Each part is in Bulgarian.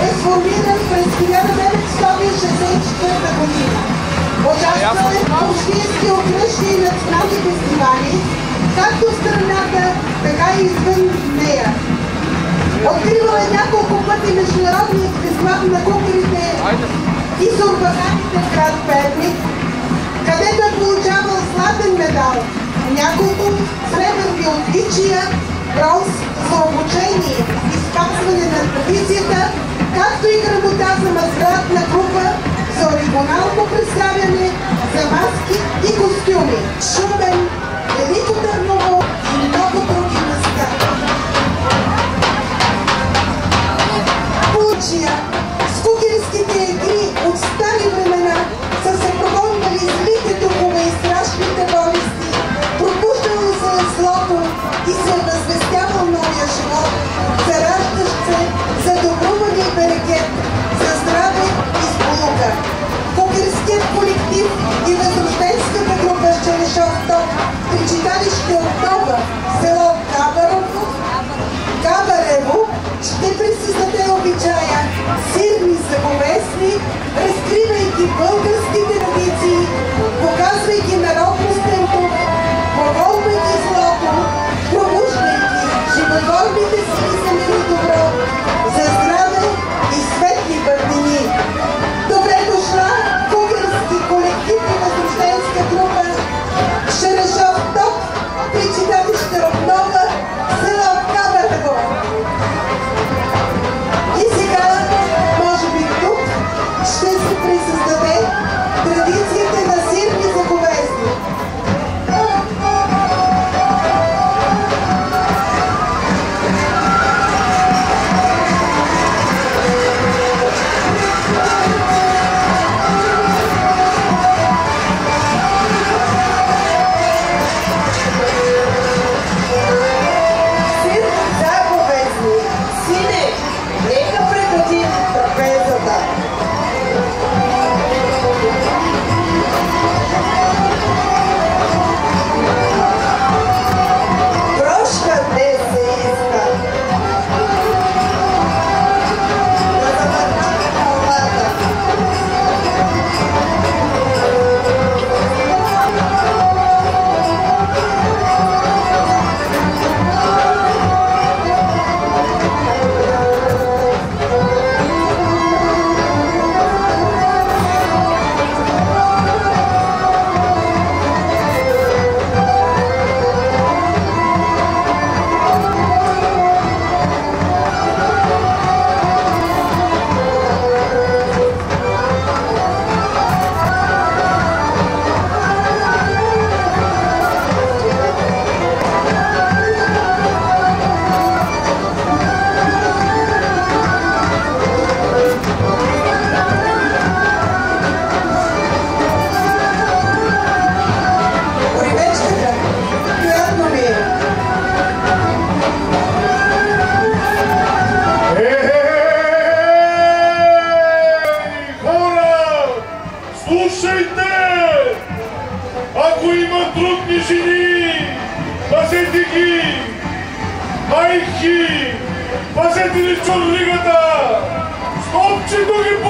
е сформиран през 1964 година. Участвал е в общински, окръжни и национални фестивали, както в страната, така и извън нея. Открива е няколко пъти международни фестивали на кукрите и сурбаганите в град Перник, където е получавал златен медал, няколко сребърни отличия, бронз за обучение и опазване на традицията, както и грамота за мазградна група за оригинално представяне за маски и костюми. Шумен focus তিনি চল্লিকতা সবচেয়ে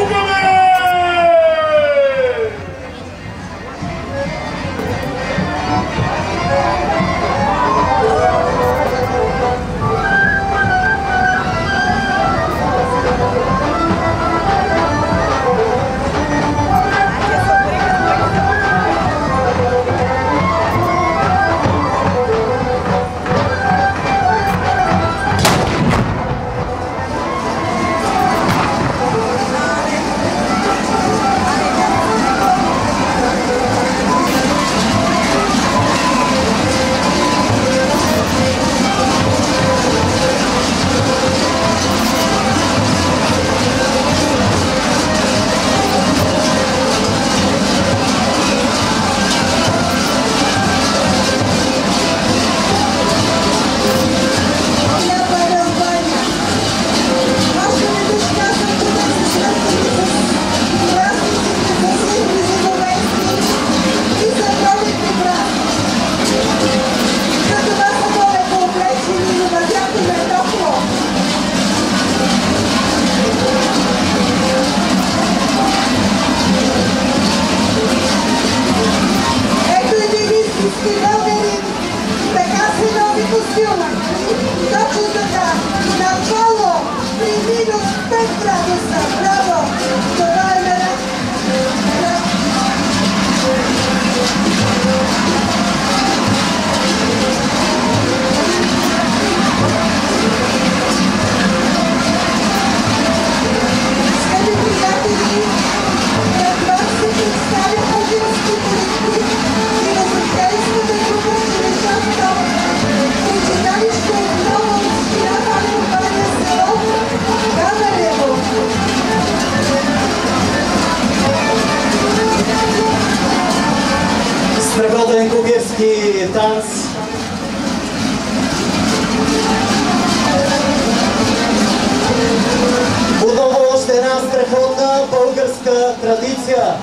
必要な。Quitas. Отново още една страхотна българска традиция.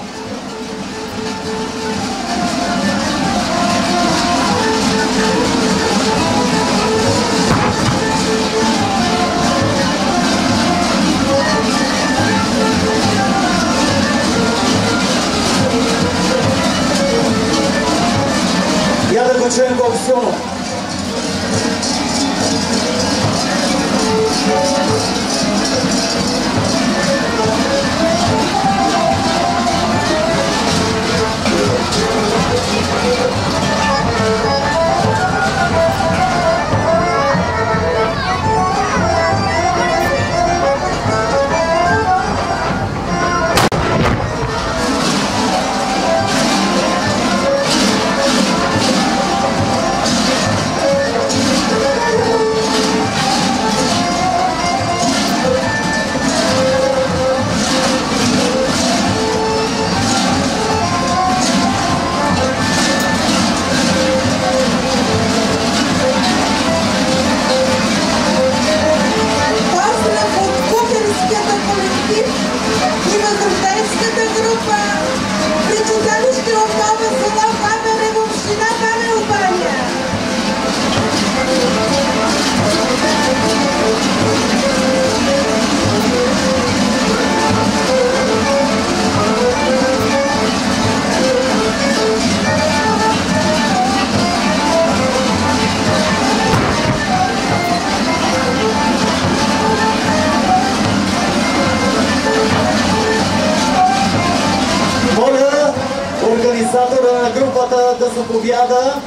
организатора на групата да заповяда.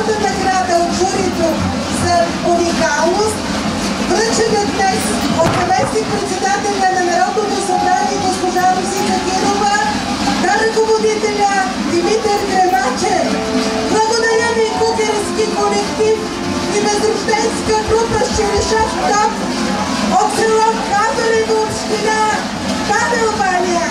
Националната награда от журито за уникалност, връчена днес от заместник председателя на Народното събрание госпожа Русина Кирова на ръководителя Димитър Кремачев. Благодаря ви, кукерски колектив и възрожденска група Шерешов Топ от село Кабарево община Павел Баня.